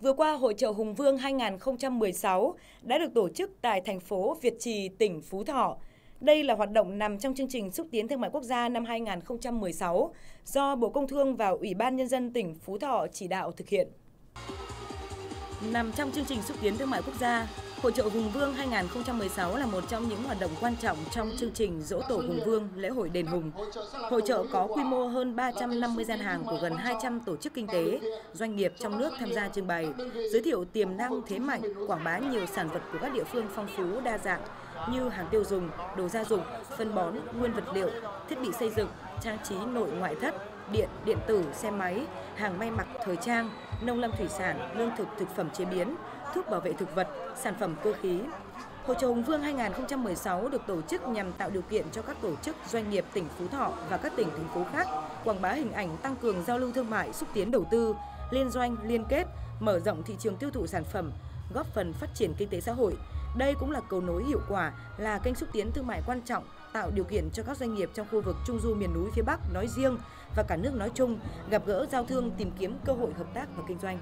Vừa qua, Hội trợ Hùng Vương 2016 đã được tổ chức tại thành phố Việt Trì, tỉnh Phú Thọ. Đây là hoạt động nằm trong chương trình xúc tiến thương mại quốc gia năm 2016 do Bộ Công Thương và Ủy ban Nhân dân tỉnh Phú Thọ chỉ đạo thực hiện. Nằm trong chương trình xúc tiến thương mại quốc gia, Hội trợ Hùng Vương 2016 là một trong những hoạt động quan trọng trong chương trình Dỗ Tổ Hùng Vương lễ hội đền Hùng. Hội trợ có quy mô hơn 350 gian hàng của gần 200 tổ chức kinh tế, doanh nghiệp trong nước tham gia trưng bày, giới thiệu tiềm năng thế mạnh, quảng bá nhiều sản vật của các địa phương phong phú đa dạng như hàng tiêu dùng, đồ gia dụng, phân bón, nguyên vật liệu, thiết bị xây dựng, trang trí nội ngoại thất, điện, điện tử, xe máy, hàng may mặc thời trang, nông lâm thủy sản, lương thực thực phẩm chế biến, thuốc bảo vệ thực vật, sản phẩm cơ khí. Hội trợ Hùng Vương 2016 được tổ chức nhằm tạo điều kiện cho các tổ chức doanh nghiệp tỉnh Phú Thọ và các tỉnh thành phố khác quảng bá hình ảnh tăng cường giao lưu thương mại, xúc tiến đầu tư, liên doanh, liên kết, mở rộng thị trường tiêu thụ sản phẩm, góp phần phát triển kinh tế xã hội. Đây cũng là cầu nối hiệu quả, là kênh xúc tiến thương mại quan trọng, tạo điều kiện cho các doanh nghiệp trong khu vực Trung du miền núi phía Bắc nói riêng và cả nước nói chung gặp gỡ giao thương tìm kiếm cơ hội hợp tác và kinh doanh.